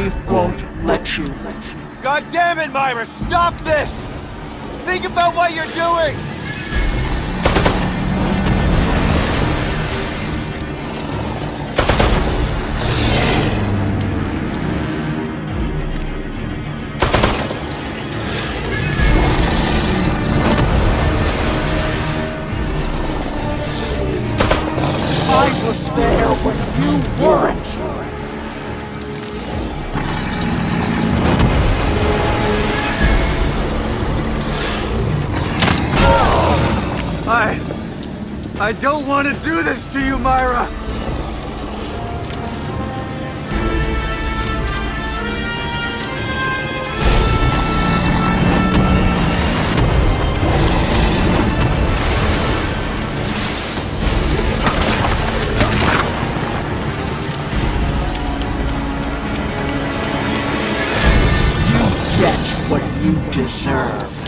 I won't let you. God damn it, Myra! Stop this! Think about what you're doing! I don't want to do this to you, Myra! Get what you deserve.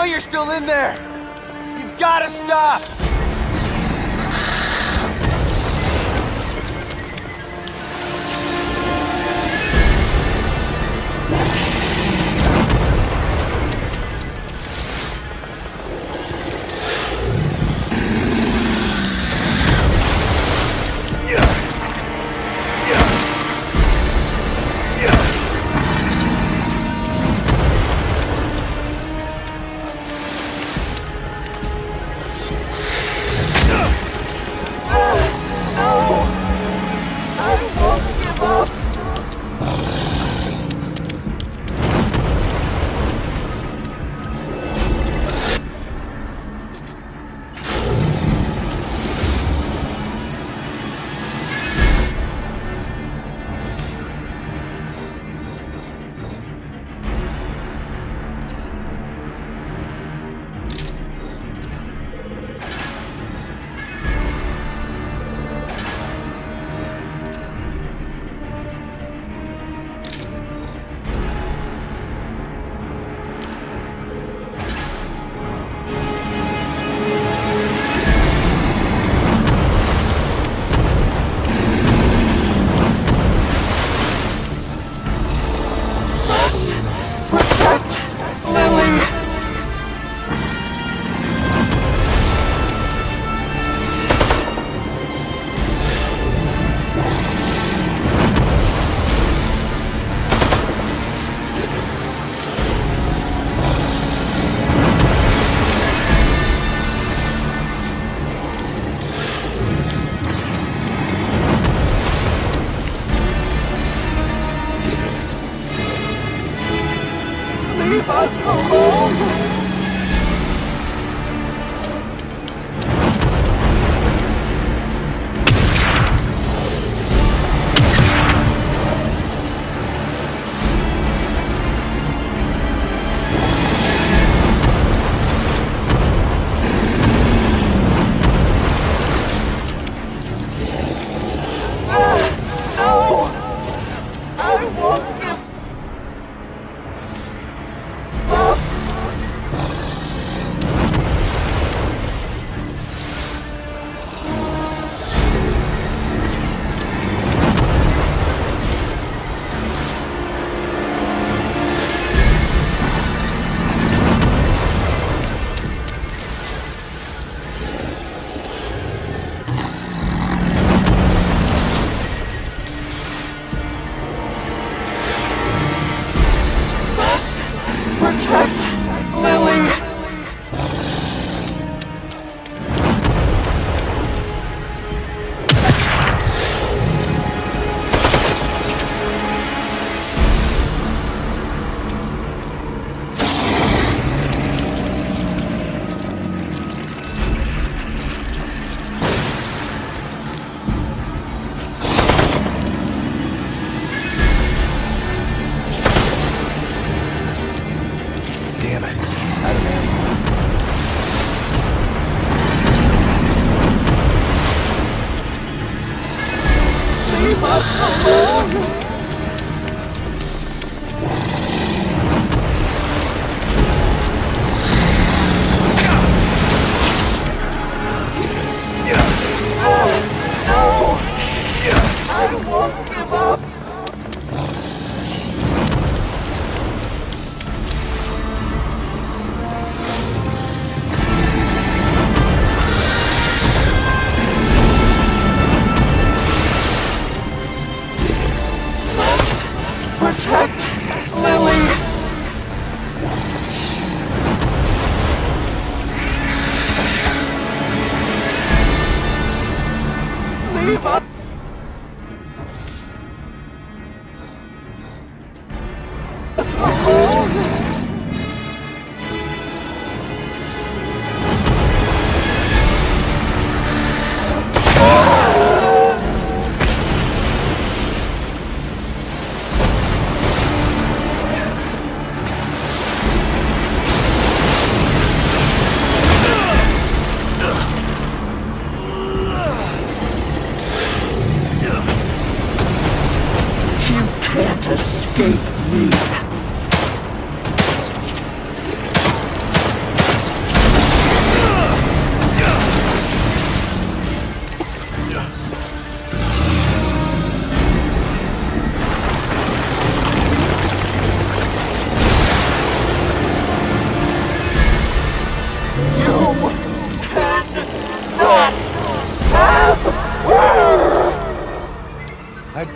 Know you're still in there! You've gotta stop!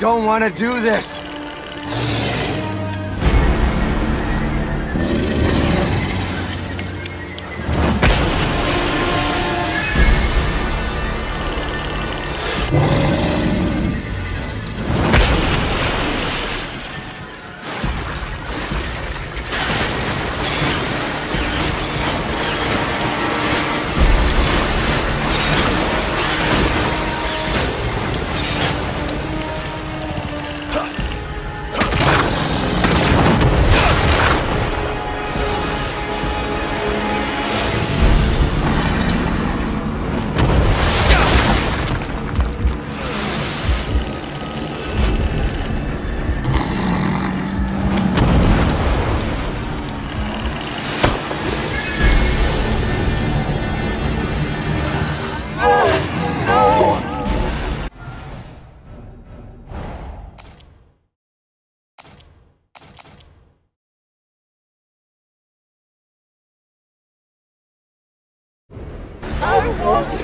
Don't want to do this. I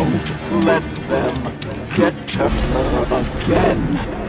won't let them get to her again.